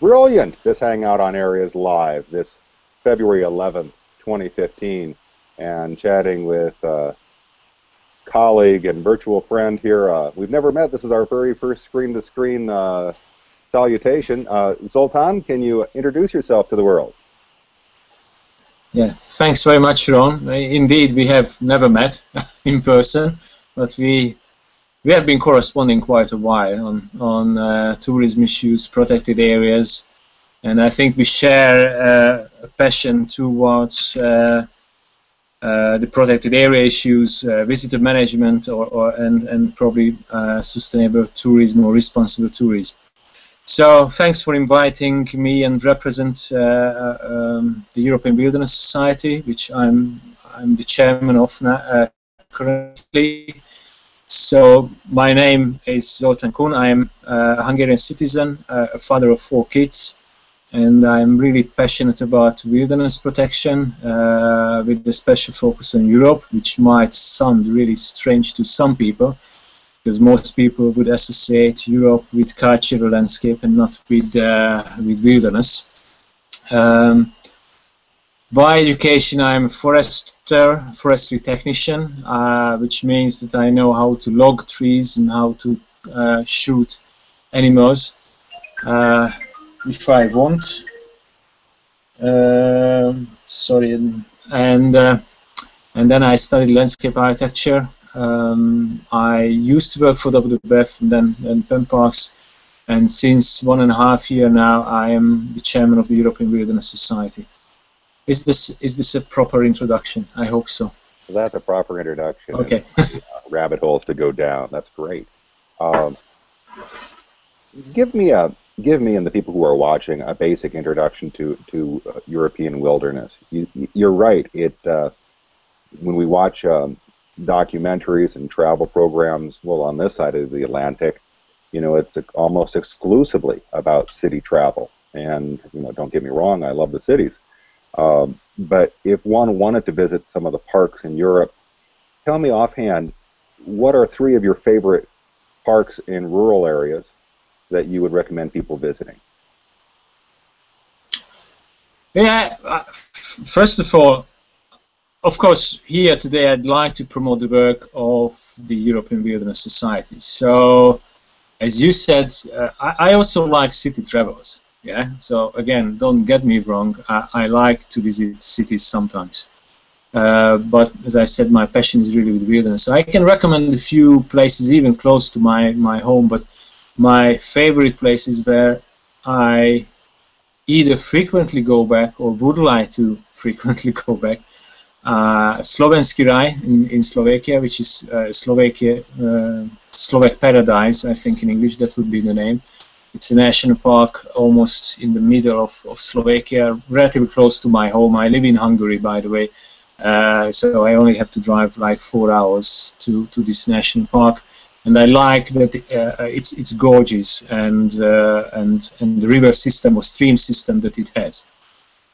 brilliant, this Hangout on Areas Live, this February 11th, 2015, and chatting with uh, colleague and virtual friend here. Uh, we've never met. This is our very first screen-to-screen uh, salutation. Uh, Zoltan, can you introduce yourself to the world? Yeah, thanks very much, Ron. Indeed, we have never met in person, but we we have been corresponding quite a while on on uh, tourism issues, protected areas, and I think we share uh, a passion towards uh, uh, the protected area issues, uh, visitor management, or, or and and probably uh, sustainable tourism or responsible tourism. So thanks for inviting me and represent um, the European Wilderness Society, which I'm I'm the chairman of now, currently. So my name is Zoltán Kun. I am a Hungarian citizen, a father of four kids and I'm really passionate about wilderness protection uh, with a special focus on Europe, which might sound really strange to some people, because most people would associate Europe with cultural landscape and not with uh, with wilderness. Um, by education, I'm a forester, forestry technician, uh, which means that I know how to log trees and how to uh, shoot animals. Uh, if I want. Uh, sorry, and uh, and then I studied landscape architecture. Um, I used to work for WWF and then and PAN Parks, and since one and a half year now, I am the chairman of the European Wilderness Society. Is this is this a proper introduction? I hope so. That's a proper introduction. Okay. And, uh, rabbit holes to go down. That's great. Um, give me a give me and the people who are watching a basic introduction to to uh, European wilderness. You, are right. It uh, when we watch um, documentaries and travel programs, well, on this side of the Atlantic, you know, it's almost exclusively about city travel. And you know, don't get me wrong, I love the cities. Um, but if one wanted to visit some of the parks in Europe, tell me offhand, what are three of your favorite parks in rural areas that you would recommend people visiting? Yeah, first of all, of course, here today I'd like to promote the work of the European Wilderness Society. So, as you said, uh, I, I, also like city travels. Yeah. So again, don't get me wrong. I, I like to visit cities sometimes. Uh, but as I said, my passion is really with wilderness. So I can recommend a few places even close to my, my home, but my favorite places where I either frequently go back or would like to frequently go back. Uh, Slovenský raj in, in Slovakia, which is uh, Slovakia, uh, Slovak Paradise, I think in English that would be the name. It's a national park almost in the middle of, of Slovakia, relatively close to my home. I live in Hungary, by the way, uh, so I only have to drive like four hours to, to this national park and I like that uh, it's it's gorgeous and uh, and and the river system or stream system that it has.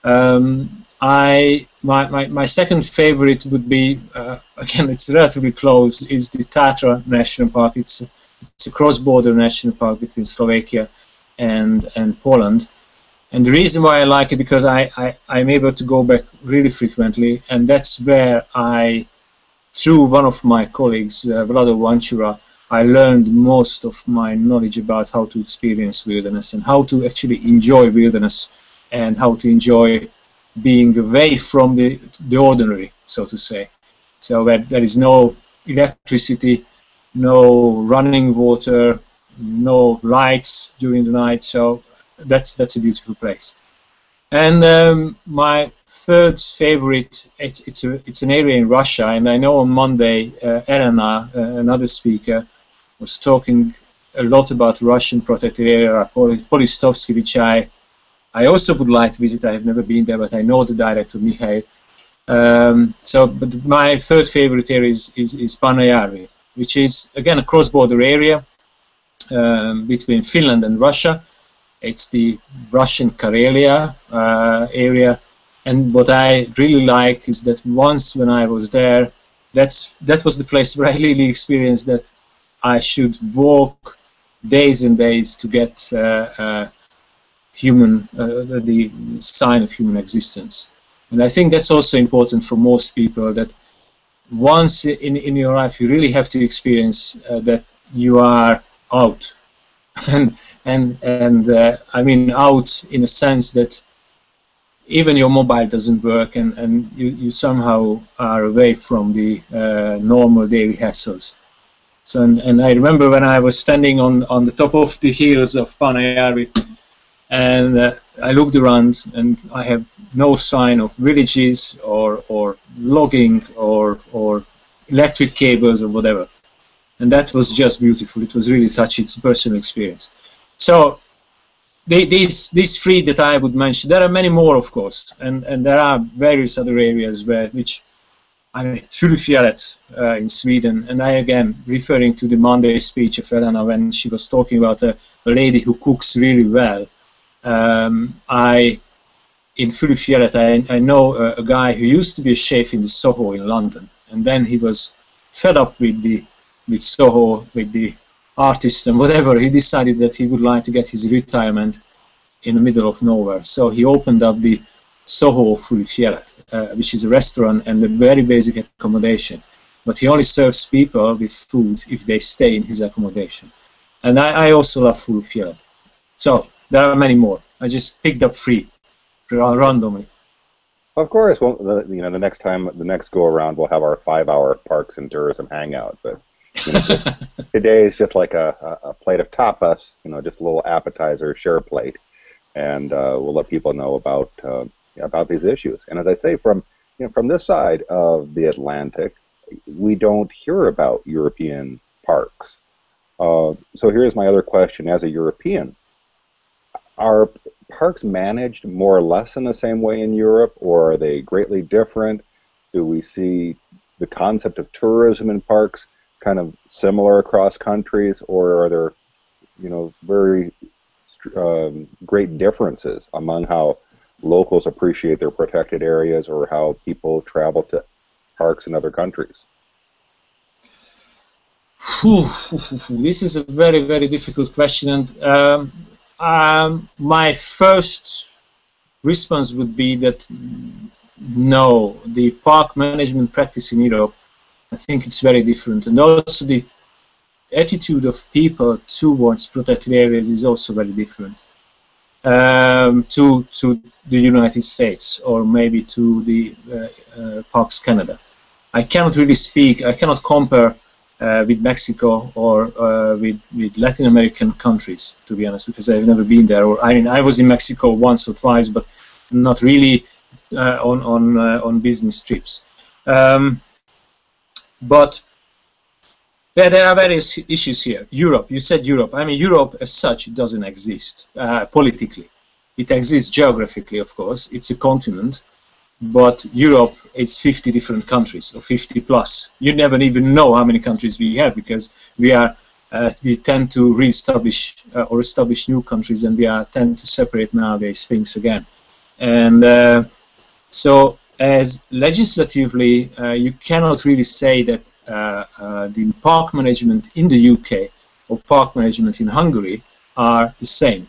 Um, I my, my, my second favorite would be uh, again it's relatively close is the Tatra National Park. It's it's a cross-border national park between Slovakia and and Poland. And the reason why I like it because I, I, I'm able to go back really frequently and that's where I, through one of my colleagues, uh, Vlado Vančura, I learned most of my knowledge about how to experience wilderness and how to actually enjoy wilderness and how to enjoy being away from the, the ordinary, so to say. So that there is no electricity, no running water, no lights during the night. So that's that's a beautiful place. And um, my third favorite, it's it's a it's an area in Russia, and I know on Monday, uh, Elena, uh, another speaker, was talking a lot about Russian protected area, Polistovsky, which I, I also would like to visit. I have never been there, but I know the director, Mikhail. Um, so, but my third favorite area is, is, is which is, again, a cross-border area um, between Finland and Russia. It's the Russian Karelia uh, area. And what I really like is that once when I was there, that's that was the place where I really experienced that I should walk days and days to get uh, uh, human, uh, the sign of human existence. And I think that's also important for most people that once in, in your life you really have to experience uh, that you are out. and and, and uh, I mean out in a sense that even your mobile doesn't work and, and you, you somehow are away from the uh, normal daily hassles. So, and, and I remember when I was standing on, on the top of the hills of Paanajärvi and uh, I looked around and I have no sign of villages or, or logging or, or electric cables or whatever. And that was just beautiful. It was really touchy. It's personal experience. So they, these these three that I would mention. There are many more, of course, and and there are various other areas where which I mean, Fulufjellet uh, in Sweden, and I again referring to the Monday speech of Elena when she was talking about a, a lady who cooks really well. Um, I in Fulufjellet, I, I know a, a, guy who used to be a chef in the Soho in London, and then he was fed up with the with Soho, with the artists and whatever, he decided that he would like to get his retirement in the middle of nowhere. So he opened up the Soho Fulufjellet, uh, which is a restaurant and a very basic accommodation. But he only serves people with food if they stay in his accommodation. And I, I also love Fulufjellet. So there are many more. I just picked up three randomly. Of course, well, the, you know, the next time, the next go around, we'll have our five-hour parks and tourism hangout. But you know, today is just like a, a, plate of tapas, you know, just a little appetizer, share plate, and uh, we'll let people know about uh, about these issues. And as I say, from you know, from this side of the Atlantic, we don't hear about European parks. Uh, so here's my other question: As a European, are parks managed more or less in the same way in Europe, or are they greatly different? Do we see the concept of tourism in parks kind of similar across countries, or are there, you know, very um, great differences among how locals appreciate their protected areas or how people travel to parks in other countries? this is a very, very difficult question. And um, um, my first response would be that no, the park management practice in Europe I think it's very different. And also the attitude of people towards protected areas is also very different um, to, to the United States or maybe to the uh, uh, Parks Canada. I cannot really speak, I cannot compare uh, with Mexico or uh, with, with Latin American countries, to be honest, because I've never been there. Or I mean, I was in Mexico once or twice, but not really uh, on on uh, on business trips. Um, but yeah, there are various issues here. Europe, you said Europe. I mean, Europe as such doesn't exist uh, politically. It exists geographically, of course. It's a continent, but Europe is 50 different countries, or 50 plus. You never even know how many countries we have because we are uh, we tend to re-establish uh, or establish new countries, and we are tend to separate nowadays things again. And uh, so as legislatively, uh, you cannot really say that uh, uh, the park management in the UK or park management in Hungary are the same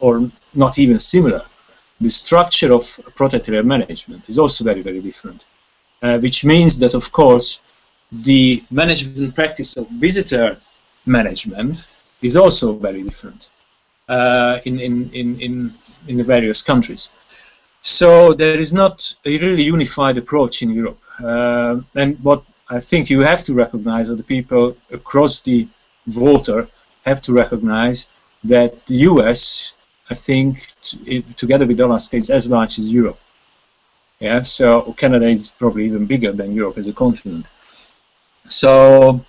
or not even similar. The structure of area management is also very, very different, uh, which means that, of course, the management practice of visitor management is also very different uh, in, in, in, in, in the various countries. So there is not a really unified approach in Europe. Uh, and what I think you have to recognize, or the people across the water have to recognize, that the US, I think, together with Alaska, is as large as Europe. Yeah, so Canada is probably even bigger than Europe as a continent. So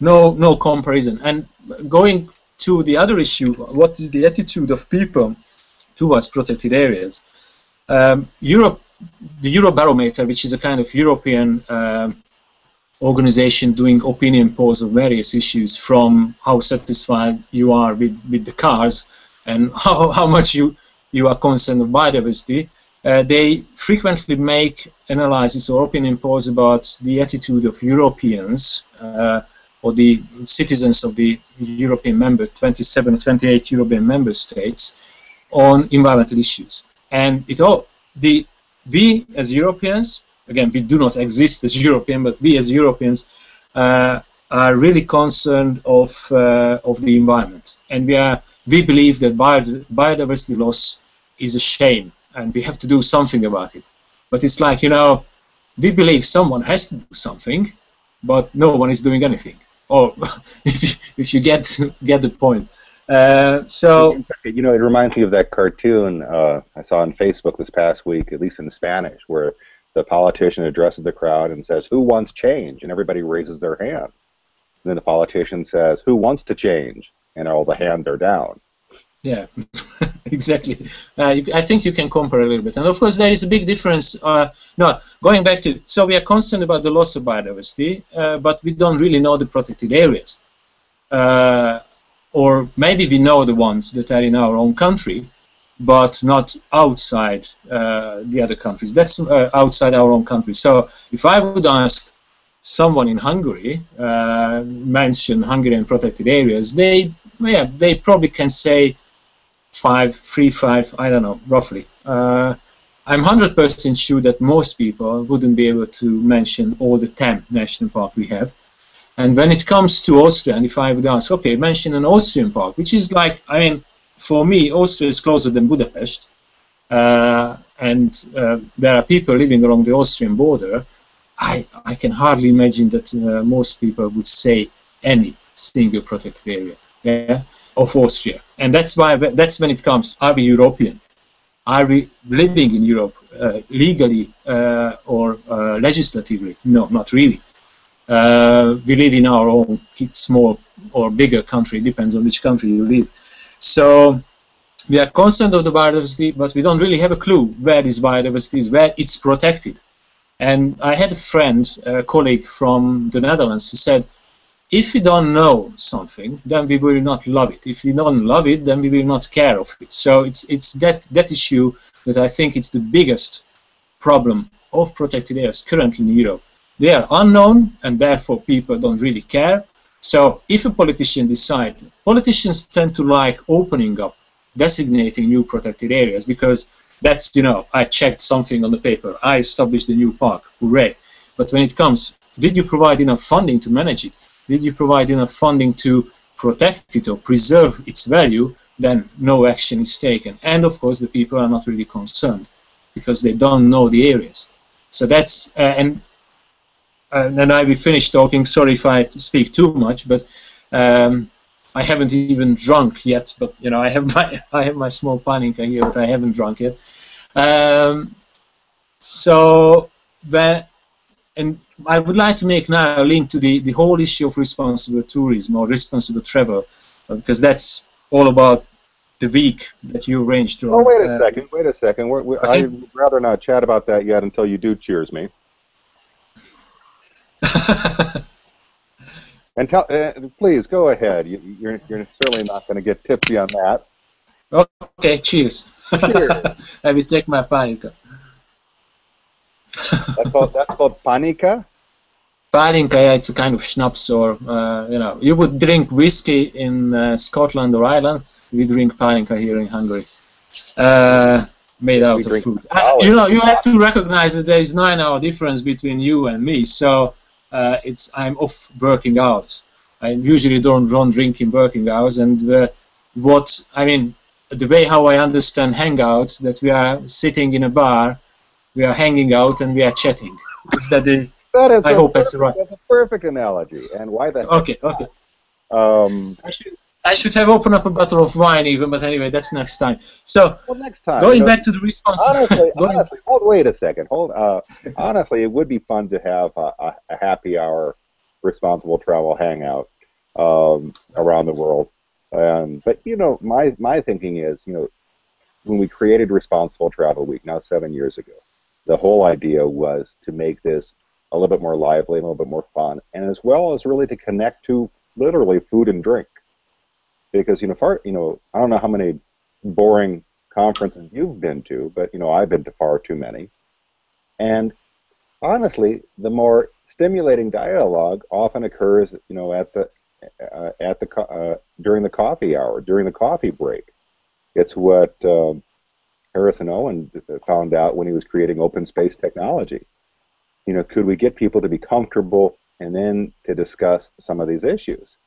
no, no comparison. And going to the other issue, what is the attitude of people towards protected areas? Um, Europe, the Eurobarometer, which is a kind of European uh, organization doing opinion polls of various issues, from how satisfied you are with, with the cars and how, how much you, you are concerned of biodiversity, uh, they frequently make analysis or opinion polls about the attitude of Europeans uh, or the citizens of the European member, 27 or 28 European member states, on environmental issues. And it all the we as Europeans, again, we do not exist as European, but we as Europeans uh, are really concerned of uh, of the environment, and we are we believe that biodiversity loss is a shame, and we have to do something about it. But it's like you know, we believe someone has to do something, but no one is doing anything. Or if you, if you get get the point. Uh, so you know, it reminds me of that cartoon uh, I saw on Facebook this past week, at least in Spanish, where the politician addresses the crowd and says, "Who wants change?" and everybody raises their hand. And then the politician says, "Who wants to change?" and all the hands are down. Yeah, exactly. Uh, I think you can compare a little bit, and of course there is a big difference. Uh, no, going back to so we are concerned about the loss of biodiversity, uh, but we don't really know the protected areas. Uh, or maybe we know the ones that are in our own country, but not outside uh, the other countries. That's uh, outside our own country. So if I would ask someone in Hungary, uh, mention Hungarian protected areas, they yeah they probably can say five, three, five, I don't know, roughly. Uh, I'm 100% sure that most people wouldn't be able to mention all the 10 national parks we have. And when it comes to Austria, and if I would ask, okay, mention an Austrian park, which is like, I mean, for me, Austria is closer than Budapest, uh, and uh, there are people living along the Austrian border. I, I can hardly imagine that uh, most people would say any single protected area yeah, of Austria. And that's why that's when it comes. Are we European? Are we living in Europe uh, legally uh, or uh, legislatively? No, not really uh, we live in our own small or bigger country, depends on which country you live. So we are concerned of the biodiversity, but we don't really have a clue where this biodiversity is, where it's protected. And I had a friend, a colleague from the Netherlands, who said, if we don't know something, then we will not love it. If we don't love it, then we will not care of it. So it's it's that that issue that I think it's the biggest problem of protected areas currently in Europe they are unknown and therefore people don't really care. So if a politician decides, politicians tend to like opening up, designating new protected areas because that's, you know, I checked something on the paper, I established a new park, hooray. But when it comes, did you provide enough funding to manage it? Did you provide enough funding to protect it or preserve its value? Then no action is taken. And of course, the people are not really concerned because they don't know the areas. So that's, uh, and and I will finish talking. Sorry if I speak too much, but um, I haven't even drunk yet. But you know, I have my I have my small pálinka here, but I haven't drunk yet. Um, so that, and I would like to make now a link to the the whole issue of responsible tourism or responsible travel, because that's all about the week that you arranged. Oh, wait a uh, second. Wait a second. We're, we're, okay. I'd rather not chat about that yet until you do cheers me. and tell, uh, please go ahead. You, are you're, you're certainly not going to get tipsy on that. Okay, cheers. Cheers. I will take my pálinka. that's called that's called pálinka. Pálinka, yeah, it's a kind of schnapps, or uh, you know, you would drink whiskey in uh, Scotland or Ireland. We drink pálinka here in Hungary. Uh, made out of food. You know, you have to recognize that there is nine-hour difference between you and me. So uh, it's I'm off working hours. I usually don't don't drink in working hours, and uh, what I mean, the way how I understand hangouts, that we are sitting in a bar, we are hanging out, and we are chatting. Is that the? That is I hope perfect, that's the right. That's a perfect analogy, and why the? Okay, okay. Um, I should I should have opened up a bottle of wine even, but anyway, that's next time. So, well, next time, going you know, back to the response. Honestly, honestly hold, wait a second. Hold. Uh, honestly, it would be fun to have a, a, happy hour responsible travel hangout um, around the world. Um, but you know, my my thinking is, you know, when we created Responsible Travel Week now seven years ago, the whole idea was to make this a little bit more lively, a little bit more fun, and as well as really to connect to literally food and drink because you know far you know I don't know how many boring conferences you've been to, but you know I've been to far too many. And honestly, the more stimulating dialogue often occurs, you know, at the uh, at the uh, during the coffee hour, during the coffee break. It's what uh, Harrison Owen found out when he was creating open space technology. You know, could we get people to be comfortable and then to discuss some of these issues?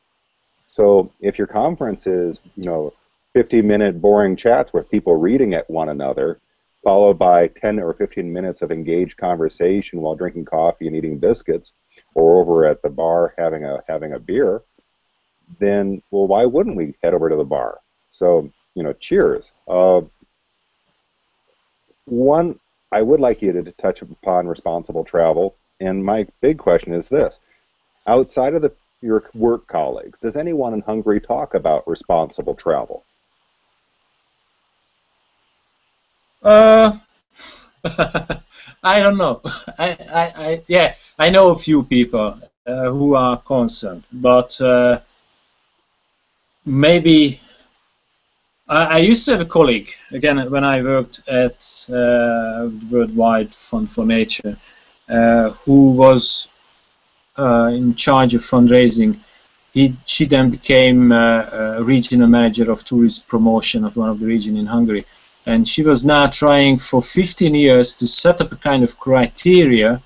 So if your conference is, you know, 50 minute boring chats with people reading at one another, followed by 10 or 15 minutes of engaged conversation while drinking coffee and eating biscuits, or over at the bar having a having a beer, then well, why wouldn't we head over to the bar? So you know, cheers. Uh, one, I would like you to touch upon responsible travel, and my big question is this: outside of the, your work colleagues, does anyone in Hungary talk about responsible travel? Uh, I don't know. I, I, I, yeah, I know a few people uh, who are concerned, but uh, maybe I, used to have a colleague again when I worked at uh, Worldwide Fund for Nature, uh, who was in charge of fundraising. He, she then became uh, a regional manager of tourist promotion of one of the region in Hungary and she was now trying for 15 years to set up a kind of criteria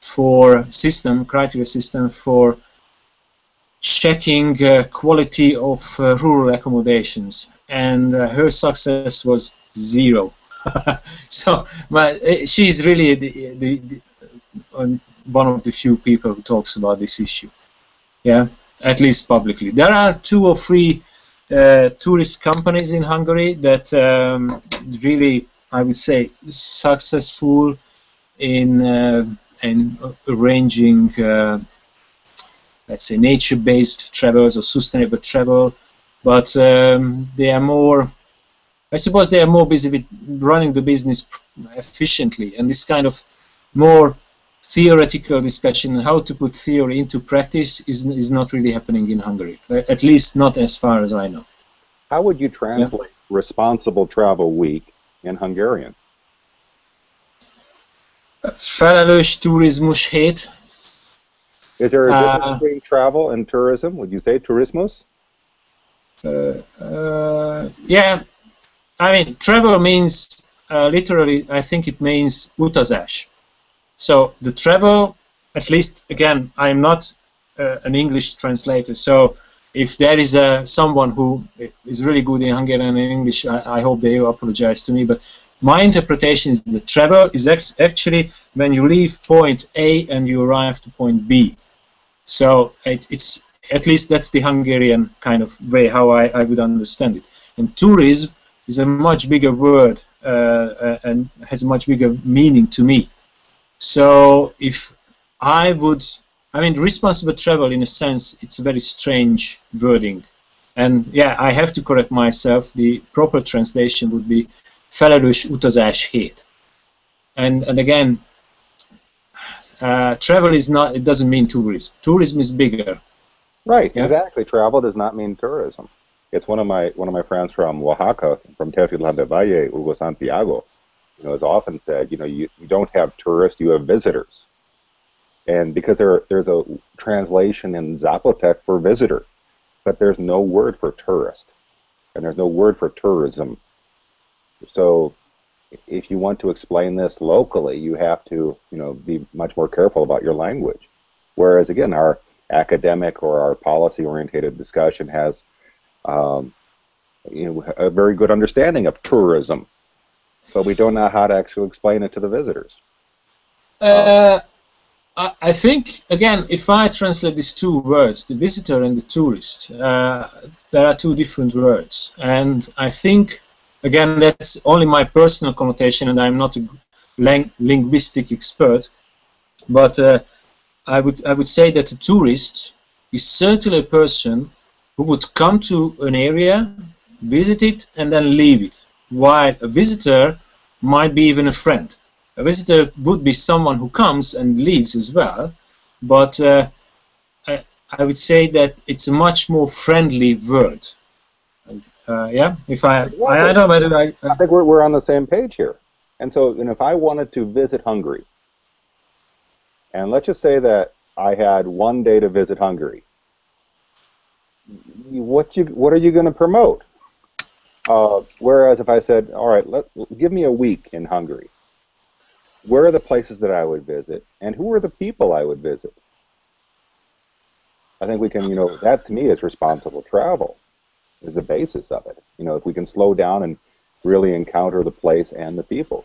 for system, criteria system for checking uh, quality of uh, rural accommodations, and uh, her success was zero. so, but uh, she's really the, the, the, one of the few people who talks about this issue. Yeah, at least publicly. There are two or three uh, tourist companies in Hungary that um, really, I would say, successful in uh, in arranging, uh, let's say, nature-based travels or sustainable travel, but um, they are more. I suppose they are more busy with running the business efficiently, and this kind of more theoretical discussion how to put theory into practice is, is not really happening in Hungary, at least not as far as I know. How would you translate yeah. Responsible Travel Week in Hungarian? Felelős turizmus hét. Is there a difference uh, between travel and tourism? Would you say tourismus? Uh, uh, yeah, I mean travel means uh, literally. I think it means utazás. So the travel, at least again, I am not uh, an English translator. So if there is a, someone who is really good in Hungarian and English, I, I hope they apologize to me. But my interpretation is that travel is actually when you leave point A and you arrive to point B. So it, it's at least that's the Hungarian kind of way how I, I would understand it. And tourism is a much bigger word uh, uh and has a much bigger meaning to me. So if I would, I mean, responsible travel in a sense, it's a very strange wording. And yeah, I have to correct myself. The proper translation would be felelős utazás hét. And, and again, uh, travel is not, it doesn't mean tourism. Tourism is bigger. Right, yeah? exactly. Travel does not mean tourism. It's one of my one of my friends from Oaxaca, from Teotitlán de Valle, Hugo Santiago you know, as often said, you know, you, you don't have tourists, you have visitors. And because there there's a translation in Zapotec for visitor, but there's no word for tourist, and there's no word for tourism. So if you want to explain this locally, you have to, you know, be much more careful about your language. Whereas again, our academic or our policy-oriented discussion has, um, you know, a very good understanding of tourism but we don't know how to actually explain it to the visitors. Uh, I, think again, if I translate these two words, the visitor and the tourist, uh, there are two different words, and I think again that's only my personal connotation, and I'm not a ling linguistic expert, but uh, I would I would say that a tourist is certainly a person who would come to an area, visit it, and then leave it while a visitor might be even a friend. A visitor would be someone who comes and leaves as well, but uh, I, I, would say that it's a much more friendly word. Uh, yeah, if I, I, I, don't know whether I, I think we're, we're on the same page here. And so, and if I wanted to visit Hungary, and let's just say that I had one day to visit Hungary, what you what are you going to promote? Uh, whereas if I said, all right, let, give me a week in Hungary, where are the places that I would visit, and who are the people I would visit? I think we can, you know, that to me is responsible travel, is the basis of it. You know, if we can slow down and really encounter the place and the people.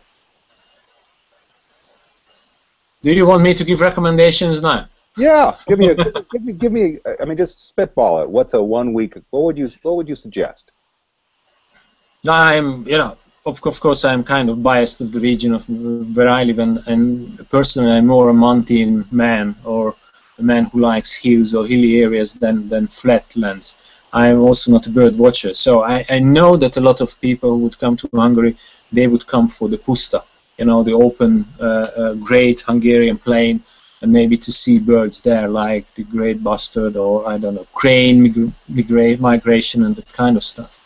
Do you want me to give recommendations now? Yeah, give me a give me give me. I mean, just spitball it. What's a one week? What would you What would you suggest? I'm, you know, of, of course, I'm kind of biased of the region of where I live, and, and personally, I'm more a mountain man or a man who likes hills or hilly areas than than flatlands. I'm also not a bird watcher, so I, I know that a lot of people would come to Hungary. They would come for the puszta, you know, the open, uh, uh, great Hungarian plain, and maybe to see birds there, like the great bustard or I don't know, crane migra migration and that kind of stuff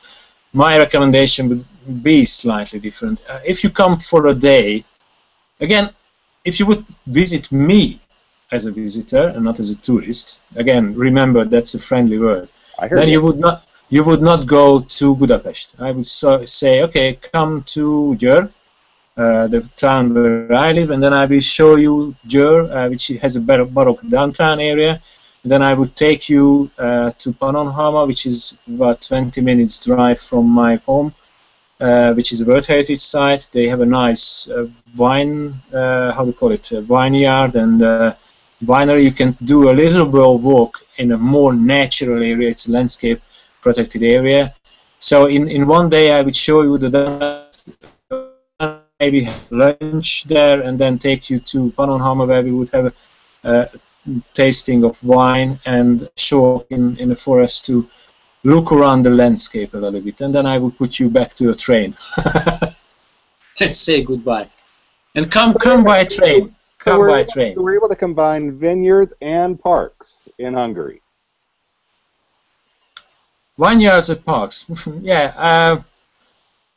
my recommendation would be slightly different. Uh, if you come for a day, again, if you would visit me as a visitor and not as a tourist, again, remember that's a friendly word. then you. you would not you would not go to Budapest. I would so say, okay, come to Győr, uh, the town where I live, and then I will show you Győr, uh, which has a baroque downtown area, then I would take you uh, to Pannonhalma, which is about 20 minutes drive from my home, uh, which is a World Heritage Site. They have a nice uh, wine, uh, how do you call it, a vineyard and uh, winery. You can do a little bit of walk in a more natural area. It's a landscape protected area. So in, in one day I would show you the maybe lunch there and then take you to Pannonhalma where we would have a, uh, tasting of wine and show in, in the forest to look around the landscape a little bit and then I will put you back to the train. And say goodbye. And come come by train. come by train. so we're able to combine vineyards and parks in Hungary. Vineyards and parks. Yeah uh,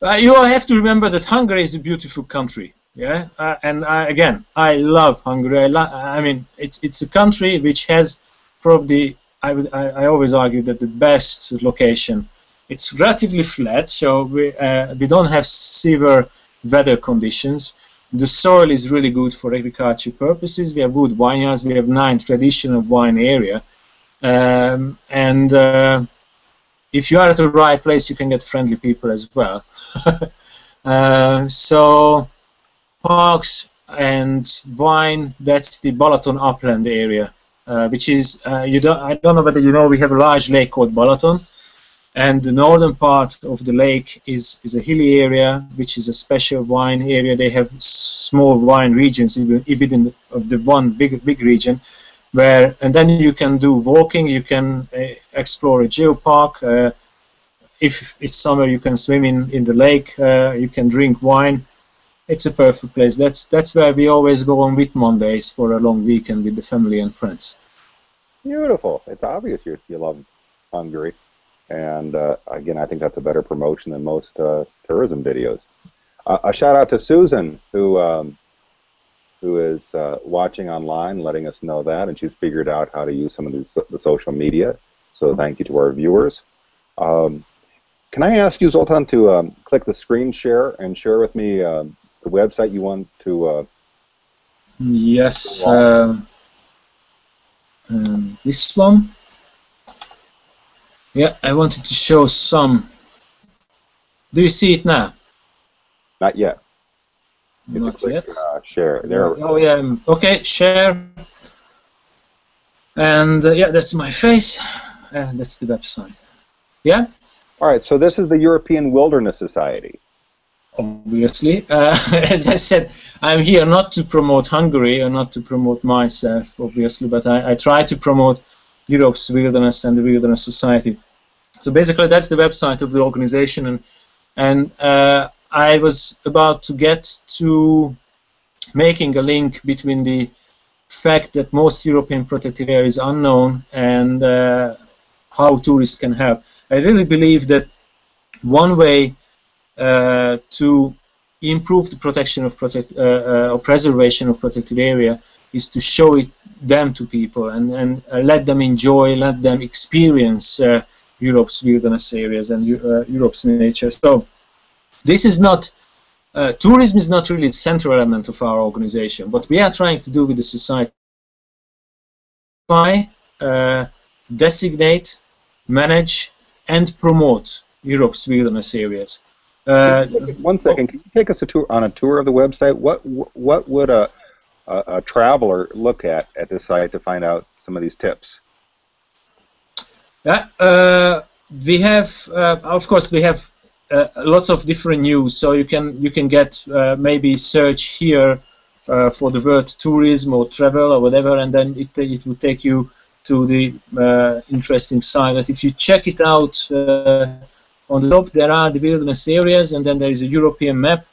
uh, you all have to remember that Hungary is a beautiful country yeah, uh, and I, again, I love Hungary. I, lo I mean, it's it's a country which has probably I would I, I always argue that the best location. It's relatively flat, so we uh, we don't have severe weather conditions. The soil is really good for agriculture purposes. We have good vineyards. We have nine traditional wine area, um, and uh, if you are at the right place, you can get friendly people as well. uh, so parks and wine. That's the Balaton upland area, uh, which is uh, you don't. I don't know whether you know we have a large lake called Balaton, and the northern part of the lake is is a hilly area, which is a special wine area. They have small wine regions even even of the one big big region. Where and then you can do walking, you can uh, explore a geopark. Uh, if it's summer, you can swim in in the lake. Uh, you can drink wine it's a perfect place. That's that's where we always go on Whit Mondays for a long weekend with the family and friends. Beautiful. It's obvious you you love Hungary, and uh, again, I think that's a better promotion than most uh, tourism videos. Uh, a shout out to Susan who um, who is uh, watching online, letting us know that, and she's figured out how to use some of these, the social media. So thank you to our viewers. Um, can I ask you, Zoltan, to um, click the screen share and share with me um, website you want to? Uh, yes. Um, um, this one. Yeah, I wanted to show some. Do you see it now? Not yet. Not click, yet. Uh, share. There. Oh yeah. Um, okay. Share. And uh, yeah, that's my face. And that's the website. Yeah. All right. So this is the European Wilderness Society obviously. Uh, as I said, I'm here not to promote Hungary or not to promote myself, obviously, but I, I, try to promote Europe's wilderness and the Wilderness Society. So basically, that's the website of the organization, and and uh, I was about to get to making a link between the fact that most European protected area is unknown and uh, how tourists can help. I really believe that one way to improve the protection of protect uh, uh, or preservation of protected area is to show it them to people and, and let them enjoy, let them experience Europe's wilderness areas and uh, Europe's nature. So this is not uh, tourism is not really the central element of our organization. What we are trying to do with the society by uh, designate, manage, and promote Europe's wilderness areas. Uh, One second, can you take us a tour on a tour of the website? What what would a, a, a traveler look at at this site to find out some of these tips? Yeah, uh, we have, uh, of course, we have uh, lots of different news. So you can you can get uh, maybe search here uh, for the word tourism or travel or whatever, and then it it will take you to the uh, interesting site. But if you check it out on the top, there are the wilderness areas, and then there is a European map,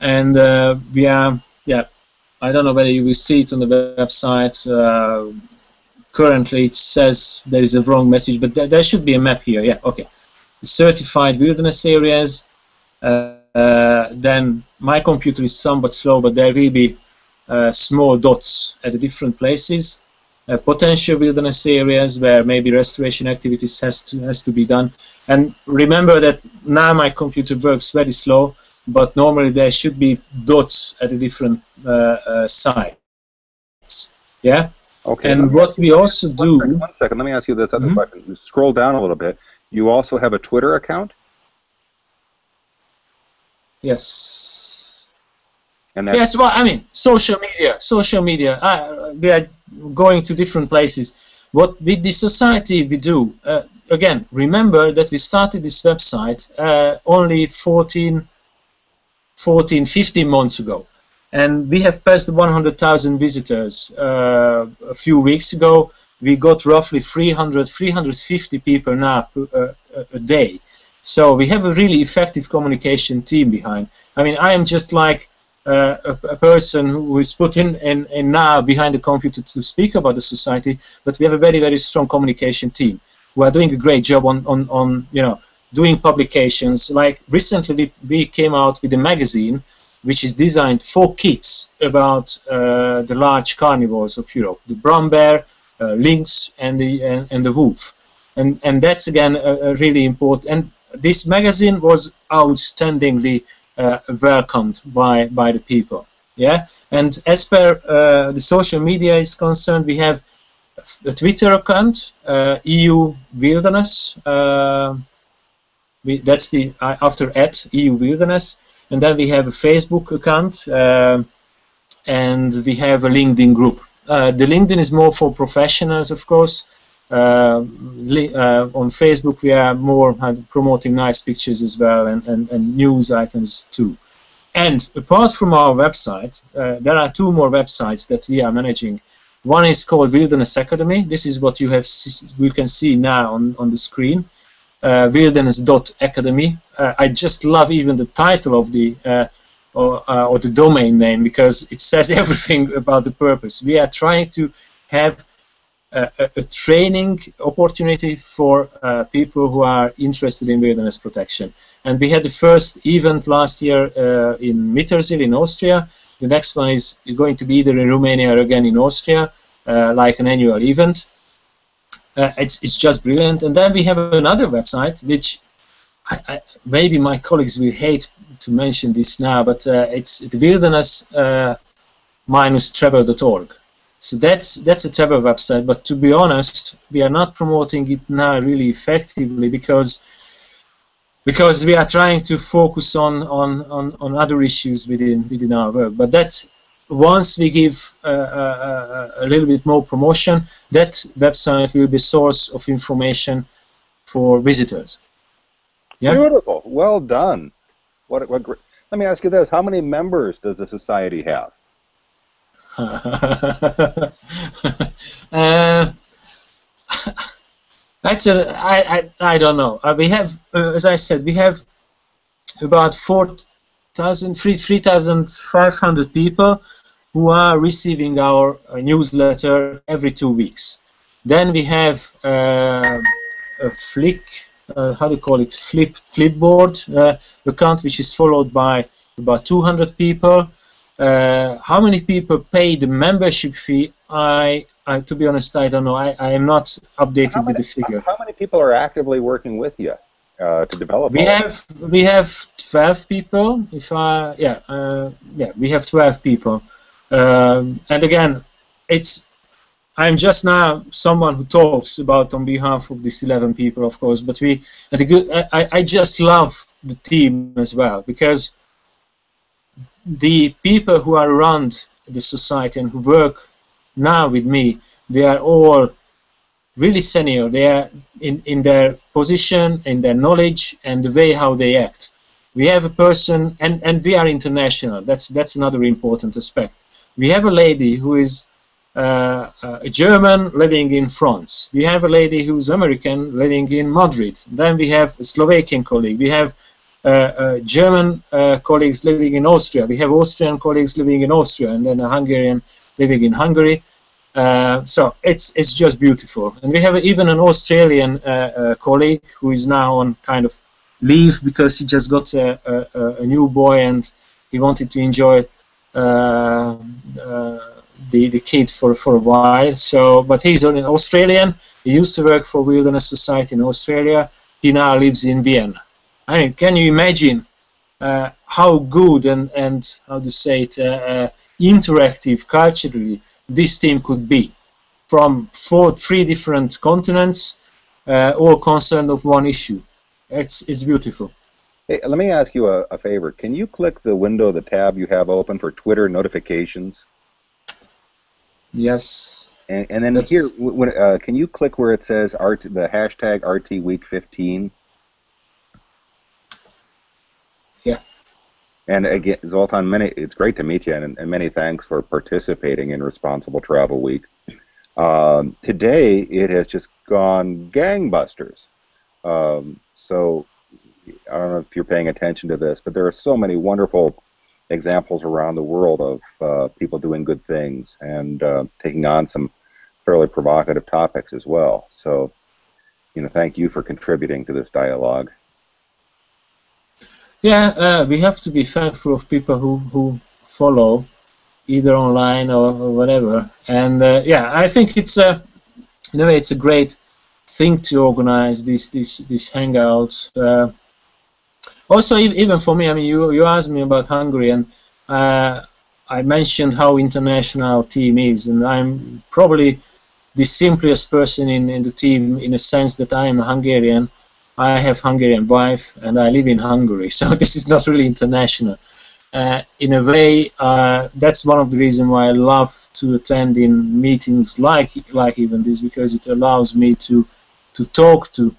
and we are yeah. I don't know whether you will see it on the website currently it says there is a wrong message, but th there should be a map here. Yeah, okay. Certified wilderness areas. Uh, uh, then my computer is somewhat slow, but there will be uh, small dots at the different places. Uh, potential wilderness areas where maybe restoration activities has to has to be done. And remember that now my computer works very slow, but normally there should be dots at the different uh, uh, sites. Yeah. Okay. And what we also do. One second, one second. Let me ask you this other mm -hmm. question. Scroll down a little bit. You also have a Twitter account. Yes. And yes. Well, I mean, social media. Social media. Uh, we are going to different places. What with the society we do. Uh, again, remember that we started this website uh, only 14, 14, 15 months ago and we have passed 100,000 visitors uh, a few weeks ago. We got roughly 300, 350 people now uh, a day. So we have a really effective communication team behind. I mean, I am just like a, a, person who is put in, in now behind the computer to speak about the society, but we have a very, very strong communication team who are doing a great job on, on, on you know, doing publications. Like recently we, we came out with a magazine which is designed for kids about uh, the large carnivores of Europe, the brown bear, uh, lynx, and the and, and, the wolf, and and that's again a, a really important. And this magazine was outstandingly welcomed by by the people. Yeah, and as per uh, the social media is concerned, we have a Twitter account, uh, EU Wilderness. Uh, we, that's the after at EU Wilderness and then we have a Facebook account, uh, and we have a LinkedIn group. Uh, the LinkedIn is more for professionals, of course. Uh, on Facebook, we are more promoting nice pictures as well, and, and, and news items too. And apart from our website, uh, there are two more websites that we are managing. One is called Wilderness Academy. This is what you have you can see now on, on the screen uh, wilderness.academy. Uh, I just love even the title of the uh, or, uh, or, the domain name because it says everything about the purpose. We are trying to have a, a training opportunity for uh, people who are interested in wilderness protection. And we had the first event last year uh, in Mittersill in Austria. The next one is going to be either in Romania or again in Austria, like an annual event. Uh, it's, it's just brilliant. And then we have another website, which I, I, maybe my colleagues will hate to mention this now, but uh, it's wilderness-travel.org. Uh, so that's that's a travel website, but to be honest, we are not promoting it now really effectively because because we are trying to focus on, on, on, on other issues within within our work. But that's once we give uh, uh, a little bit more promotion, that website will be source of information for visitors. Yeah? Beautiful. Well done. What, what great. Let me ask you this. How many members does the society have? uh, that's a, I, I, I don't know. Uh, we have, uh, as I said, we have about 4,000, 3,500 people who are receiving our uh, newsletter every two weeks. Then we have uh, a Flick, uh, how do you call it, Flip Flipboard uh, account, which is followed by about 200 people. Uh, how many people pay the membership fee? I I, to be honest, I don't know. I, I am not updated many, with the figure. How many people are actively working with you uh, to develop? We have we have 12 people. If I yeah uh, yeah we have 12 people, um, and again, it's I'm just now someone who talks about on behalf of these 11 people, of course. But we and the good I, I just love the team as well because the people who are around the society and who work now with me, they are all really senior. They are in, in their position, in their knowledge, and the way how they act. We have a person, and, and we are international. That's that's another important aspect. We have a lady who is uh, a German living in France. We have a lady who's American living in Madrid. Then we have a Slovakian colleague. We have uh, uh, German uh, colleagues living in Austria. We have Austrian colleagues living in Austria, and then a Hungarian living in Hungary. Uh, so it's it's just beautiful, and we have even an Australian uh, uh, colleague who is now on kind of leave because he just got a, a, a new boy and he wanted to enjoy uh, uh, the the kid for for a while. So, but he's an Australian. He used to work for Wilderness Society in Australia. He now lives in Vienna. I mean, can you imagine uh, how good and and how to say it interactive culturally this team could be from four, three different continents, uh, all concerned of one issue. It's it's beautiful. Hey, let me ask you a, a, favor. Can you click the window, the tab you have open for Twitter notifications? Yes. And, and then That's... here, when, uh, can you click where it says RT, the hashtag RT Week 15? And again, Zoltan, many it's great to meet you, and, and many thanks for participating in Responsible Travel Week. Um, today, it has just gone gangbusters. Um, so I don't know if you're paying attention to this, but there are so many wonderful examples around the world of uh, people doing good things and uh, taking on some fairly provocative topics as well. So, you know, thank you for contributing to this dialogue. Yeah, uh, we have to be thankful of people who, who follow, either online or, or whatever. And uh, yeah, I think it's a, in a way, it's a great thing to organize these these these hangouts. Uh, also, even for me, I mean, you you asked me about Hungary, and uh, I mentioned how international team is, and I'm probably the simplest person in, in the team in the sense that I am a Hungarian I have Hungarian wife and I live in Hungary, so this is not really international. Uh, in a way, uh, that's one of the reasons why I love to attend in meetings like like even this because it allows me to to talk to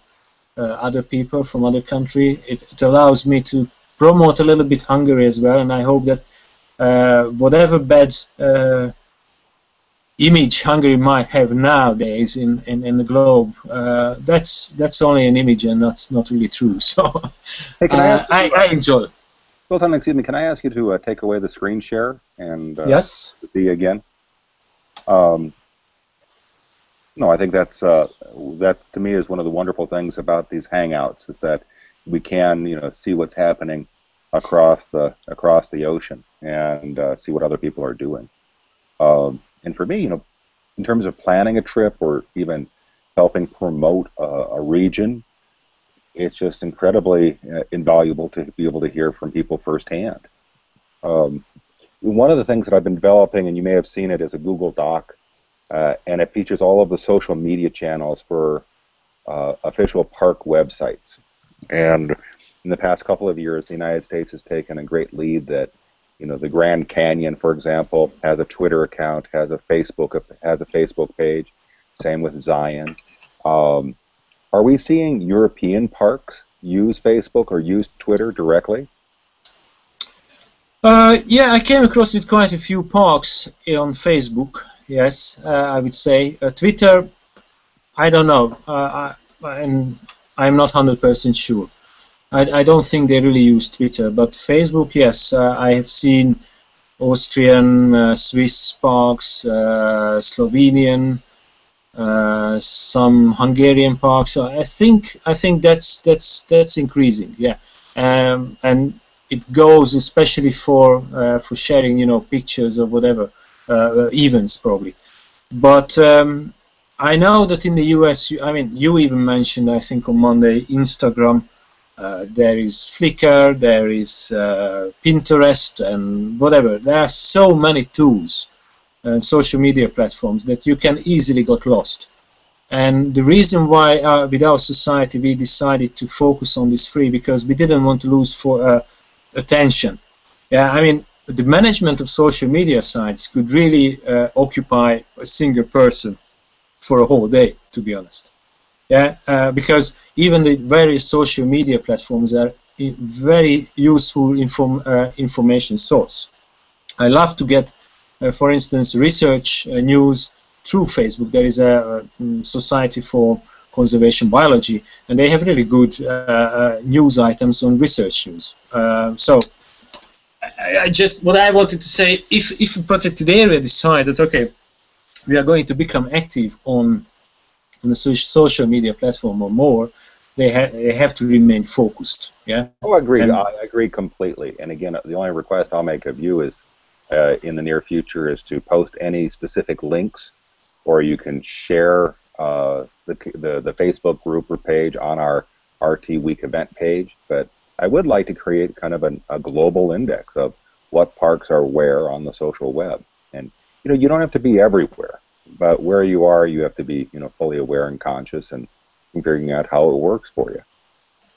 uh, other people from other country. It, it, allows me to promote a little bit Hungary as well, and I hope that uh, whatever bad uh, image Hungary might have nowadays in, in, in the globe, uh, that's that's only an image and not not really true. So hey, uh, I, I, I, enjoy it. Zoltan, excuse me, can I ask you to uh, take away the screen share and uh, yes, see again? Um, no, I think that's uh, that to me is one of the wonderful things about these hangouts is that we can you know see what's happening across the across the ocean and uh, see what other people are doing. Um, and for me, you know, in terms of planning a trip or even helping promote a, a region, it's just incredibly uh, invaluable to be able to hear from people firsthand. Um, one of the things that I've been developing, and you may have seen it, is a Google Doc, uh, and it features all of the social media channels for uh, official park websites. And in the past couple of years, the United States has taken a great lead that you know the Grand Canyon, for example, has a Twitter account, has a Facebook has a Facebook page. Same with Zion. Um, are we seeing European parks use Facebook or use Twitter directly? Uh, yeah, I came across with quite a few parks on Facebook. Yes, uh, I would say uh, Twitter. I don't know, uh, I, and I'm not hundred percent sure. I, I don't think they really use Twitter, but Facebook, yes, uh, I have seen Austrian, uh, Swiss parks, uh, Slovenian, uh, some Hungarian parks. So I think I think that's that's that's increasing, yeah, um, and it goes especially for uh, for sharing, you know, pictures or whatever events probably. But um, I know that in the US, I mean, you even mentioned, I think on Monday, Instagram. Uh, there is Flickr, there is uh, Pinterest, and whatever. There are so many tools and social media platforms that you can easily get lost. And the reason why uh, with our society we decided to focus on this free because we didn't want to lose for uh, attention. Yeah, I mean the management of social media sites could really uh, occupy a single person for a whole day, to be honest. Yeah, uh, because even the various social media platforms are very useful inform, uh, information source. I love to get, uh, for instance, research news through Facebook. There is a, a Society for Conservation Biology, and they have really good uh, uh, news items on research news. Uh, so, I, I, just what I wanted to say: if if a protected area decide that okay, we are going to become active on on the social media platform or more, they, ha they have to remain focused. Yeah. Oh, I agree. And, I agree completely. And again, the only request I'll make of you is, uh, in the near future, is to post any specific links or you can share uh, the, the, the Facebook group or page on our RT Week event page. But I would like to create kind of an, a global index of what parks are where on the social web. And you know, you don't have to be everywhere, but where you are, you have to be you know fully aware and conscious and figuring out how it works for you.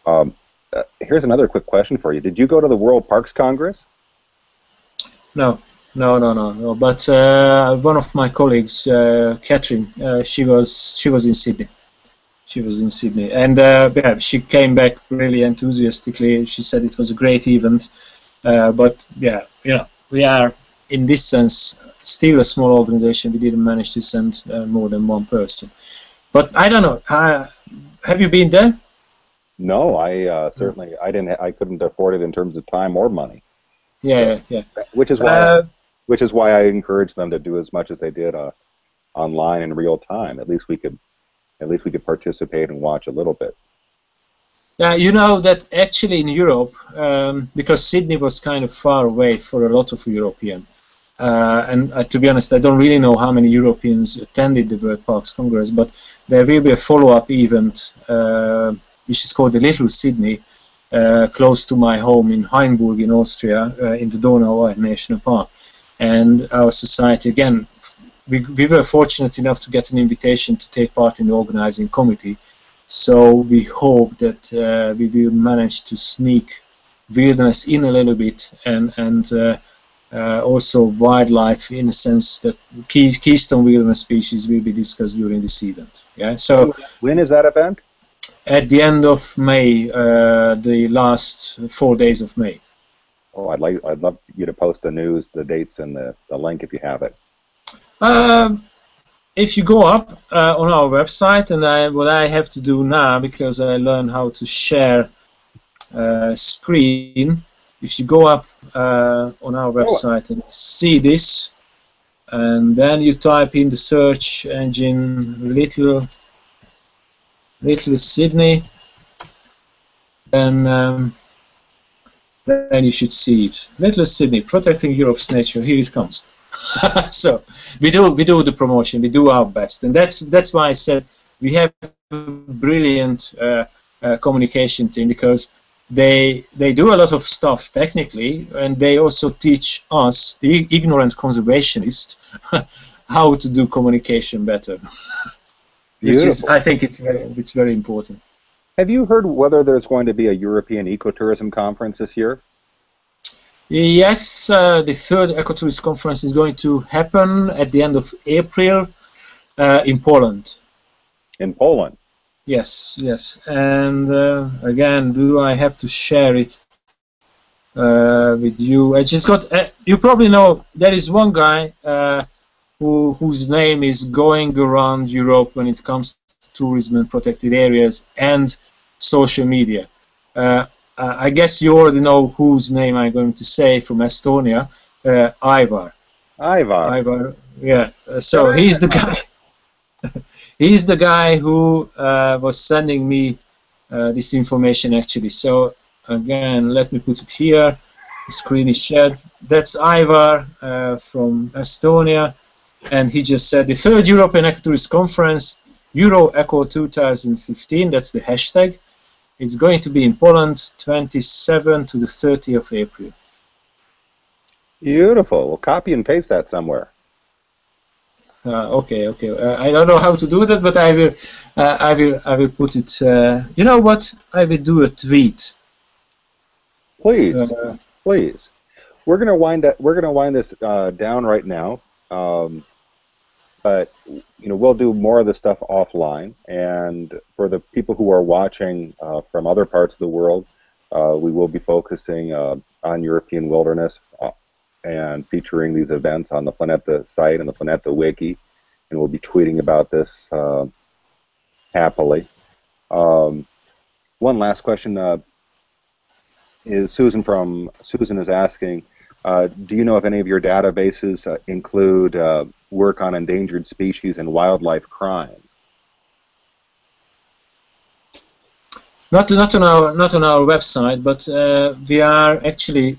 Um, uh, here's another quick question for you. Did you go to the World Parks Congress? No. No, no, no, no. But uh, one of my colleagues, uh, Catherine, uh, she was she was in Sydney. She was in Sydney, and uh, yeah, she came back really enthusiastically. She said it was a great event, uh, but yeah, you know, we are in this sense still a small organization. We didn't manage to send uh, more than one person. But I don't know. have you been there? No, I certainly I didn't. I couldn't afford it in terms of time or money. Yeah, yeah. Which is why which is why I encouraged them to do as much as they did uh, online in real time. At least we could, at least we could participate and watch a little bit. Yeah, you know that actually in Europe, um, because Sydney was kind of far away for a lot of European, uh, and uh, to be honest, I don't really know how many Europeans attended the World Parks Congress, but there will be a follow-up event, uh, which is called the Little Sydney, uh, close to my home in Hainburg in Austria, uh, in the Donau National Park. And our society again we, we were fortunate enough to get an invitation to take part in the organizing committee. So we hope that uh, we will manage to sneak wilderness in a little bit and and uh, also wildlife in a sense that key, keystone wilderness species will be discussed during this event yeah so when is that event at the end of May uh, the last four days of May Oh, I'd like I'd love you to post the news, the dates, and the, the link if you have it. Um, if you go up uh, on our website, and I, what I have to do now because I learned how to share uh, screen. If you go up uh, on our oh. website and see this, and then you type in the search engine little little Sydney, then um, then you should see it. Little Sydney, protecting Europe's nature. Here it comes. so we do we do the promotion. We do our best, and that's that's why I said we have a brilliant uh, uh, communication team because they they do a lot of stuff technically, and they also teach us, the ignorant conservationists, how to do communication better. Which is, I think it's very, it's very important. Have you heard whether there's going to be a European ecotourism conference this year? Yes, uh, the third ecotourism conference is going to happen at the end of April uh, in Poland. In Poland? Yes, yes. And uh, again, do I have to share it uh, with you? I just got. Uh, you probably know there is one guy uh, who whose name is going around Europe when it comes to tourism and protected areas, and social media. Uh, uh, I guess you already know whose name I'm going to say from Estonia, uh, Ivar. Ivar. Ivar, yeah. Uh, so he's the guy. He's the guy who uh, was sending me uh, this information actually. So again, let me put it here. The screen is shared. That's Ivar from Estonia and he just said the third European Ecotourist Conference, Euro Eco 2015. That's the hashtag. It's going to be in Poland, 27 to the 30th of April. Beautiful. Well, copy and paste that somewhere. Uh, okay, okay. Uh, I don't know how to do that, but I will. Uh, I will. I will put it. Uh, you know what? I will do a tweet. Please, uh, please. We're gonna wind. Up, we're gonna wind this uh, down right now. Um, but you know, we'll do more of the stuff offline. And for the people who are watching from other parts of the world, we will be focusing on European wilderness and featuring these events on the Planeta site and the Planeta wiki, and we'll be tweeting about this uh, happily. Um, one last question uh, is Susan from Susan is asking, uh, do you know if any of your databases uh, include uh, work on endangered species and wildlife crime? Not, not on our not on our website, but uh, we are actually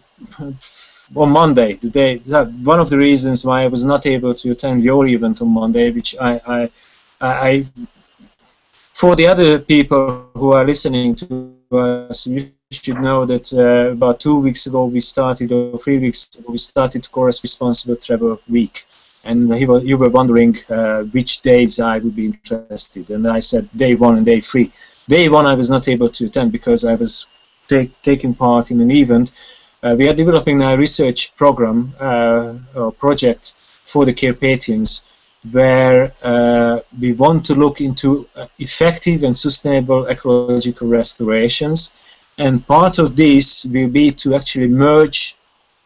on Monday, the day, one of the reasons why I was not able to attend your event on Monday, which I, I, I for the other people who are listening to us, you should know that uh, about two weeks ago we started, or three weeks ago, we started Chorus Responsible Travel Week. And was, you were wondering uh, which days I would be interested. And I said day one and day three. Day one I was not able to attend because I was take, taking part in an event uh, we are developing a research program uh, or project for the Carpathians where uh, we want to look into effective and sustainable ecological restorations and part of this will be to actually merge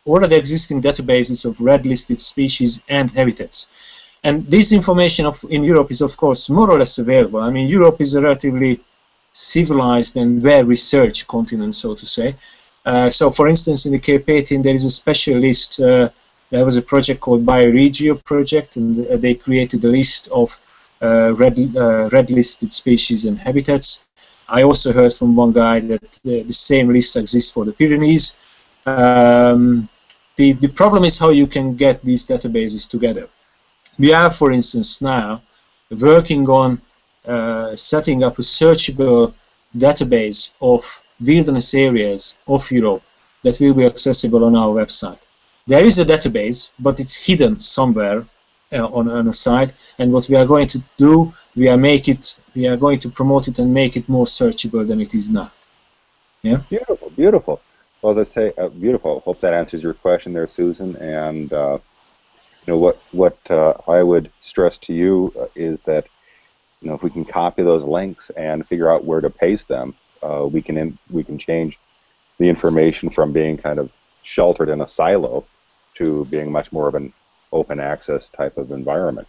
all of the existing databases of red listed species and habitats. And this information of, in Europe is of course more or less available. I mean Europe is a relatively civilized and well-researched continent so to say uh, so, for instance, in the Carpathian, there is a special list. Uh, there was a project called Bioregio project, and uh, they created a list of uh, red uh, red listed species and habitats. I also heard from one guy that the, the same list exists for the Pyrenees. Um, the the problem is how you can get these databases together. We are, for instance, now working on setting up a searchable database of wilderness areas of Europe that will be accessible on our website. There is a database, but it's hidden somewhere uh, on, on a site. And what we are going to do, we are make it, we are going to promote it and make it more searchable than it is now. Yeah. Beautiful, beautiful. Well, as I say, uh, beautiful. Hope that answers your question there, Susan. And uh, you know what what uh, I would stress to you uh, is that you know if we can copy those links and figure out where to paste them, uh, we can in, we can change the information from being kind of sheltered in a silo to being much more of an open access type of environment.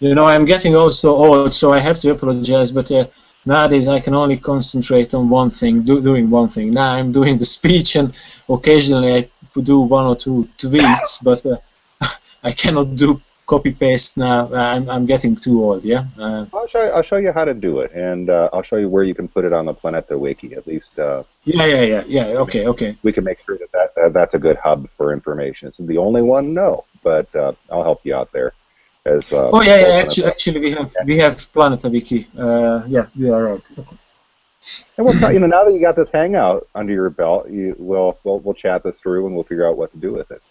You know, I'm getting also old, so I have to apologize, but uh, nowadays I can only concentrate on one thing, do, doing one thing. Now I'm doing the speech, and occasionally I do one or two tweets, but uh, I cannot do copy paste now. I'm, I'm getting too old. Yeah. Uh, I'll show you, I'll show you how to do it, and uh, I'll show you where you can put it on the Planeta wiki. At least. Uh, yeah, yeah, yeah, yeah. Okay, okay. We can make sure that, that, that that's a good hub for information. It's the only one, no, but uh, I'll help you out there. As, uh, oh yeah, yeah. Actually, actually, we have we have Planeta wiki. Uh, yeah, we are right. Okay. And we'll, you know, now that you got this hangout under your belt, you we'll, we'll, we'll chat this through and we'll figure out what to do with it.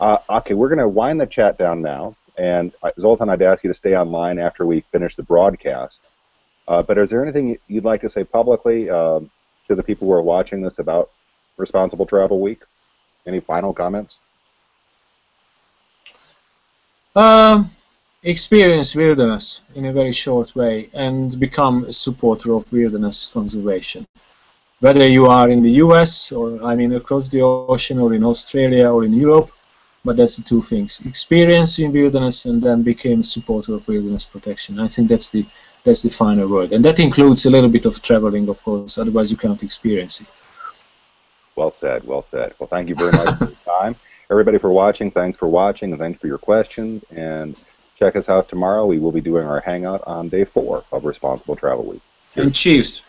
Uh, okay, we're going to wind the chat down now. And uh, Zoltan, I'd ask you to stay online after we finish the broadcast. Uh, but is there anything you'd like to say publicly um, to the people who are watching this about Responsible Travel Week? Any final comments? Um, experience wilderness in a very short way and become a supporter of wilderness conservation. Whether you are in the US or I mean across the ocean or in Australia or in Europe, but that's the two things: experience in wilderness, and then became a supporter of wilderness protection. I think that's the that's the final word, and that includes a little bit of traveling, of course. Otherwise, you cannot experience it. Well said. Well said. Well, thank you very much for your time, everybody, for watching. Thanks for watching, and thanks for your questions. And check us out tomorrow. We will be doing our hangout on day four of Responsible Travel Week. And cheers.